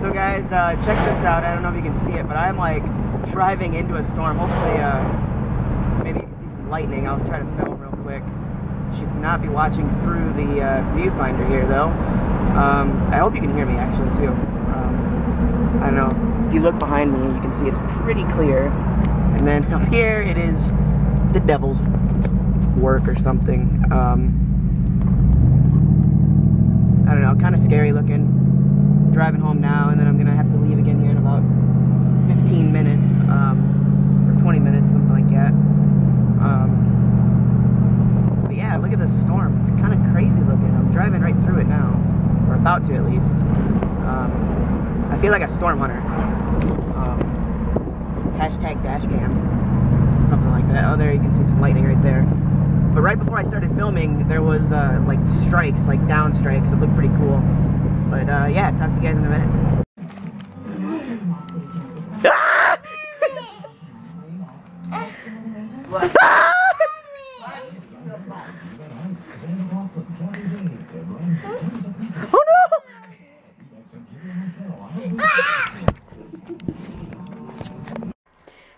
So guys, uh, check this out. I don't know if you can see it, but I'm like driving into a storm. Hopefully, uh, maybe you can see some lightning. I'll try to film real quick. Should not be watching through the uh, viewfinder here though. Um, I hope you can hear me actually too. Um, I don't know. If you look behind me, you can see it's pretty clear. And then up here, it is the devil's work or something. Um, I don't know, kind of scary looking driving home now, and then I'm gonna have to leave again here in about 15 minutes, um, or 20 minutes, something like that. Um, but yeah, look at this storm. It's kind of crazy looking. I'm driving right through it now, or about to at least. Um, I feel like a storm hunter. Um, hashtag dashcam, something like that. Oh, there you can see some lightning right there. But right before I started filming, there was uh, like strikes, like down strikes. It looked pretty cool. Uh, yeah, talk to you guys in a minute. Oh no!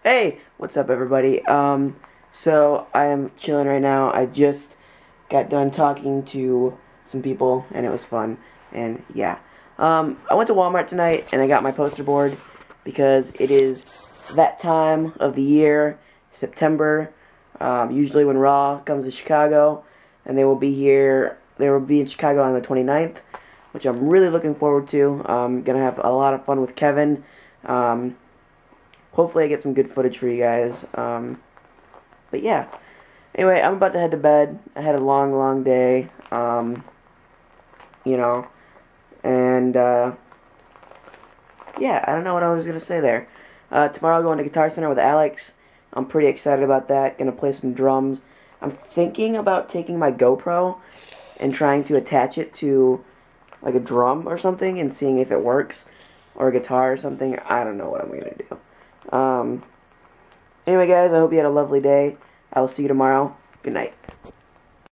Hey, what's up everybody? Um, so I am chilling right now. I just got done talking to some people and it was fun. And yeah. Um, I went to Walmart tonight and I got my poster board because it is that time of the year, September, um, usually when Raw comes to Chicago. And they will be here, they will be in Chicago on the 29th, which I'm really looking forward to. I'm going to have a lot of fun with Kevin. Um, hopefully I get some good footage for you guys. Um, but yeah. Anyway, I'm about to head to bed. I had a long, long day. Um, you know, and, uh, yeah, I don't know what I was going to say there. Uh, tomorrow I'll go into Guitar Center with Alex. I'm pretty excited about that. Gonna play some drums. I'm thinking about taking my GoPro and trying to attach it to like a drum or something and seeing if it works. Or a guitar or something. I don't know what I'm gonna do. Um, anyway guys, I hope you had a lovely day. I will see you tomorrow. Good night.